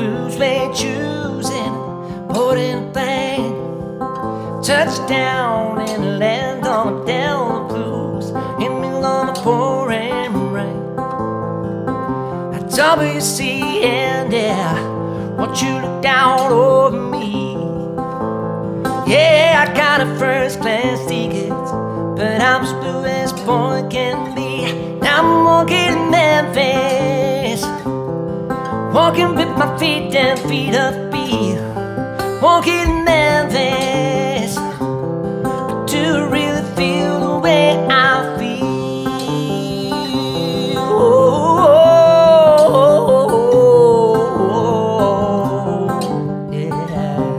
blues late choosing? put in a bang. Touchdown in the land on the down the blues, in the on the pouring rain. At and yeah, want you to down over me. Yeah, I got a first class ticket, but I'm as blue as point can be. Now I'm walking in Memphis. Walking with my feet down, feet up, beat. Walking in Memphis. I do really feel the way I feel. Oh, oh, oh, yeah.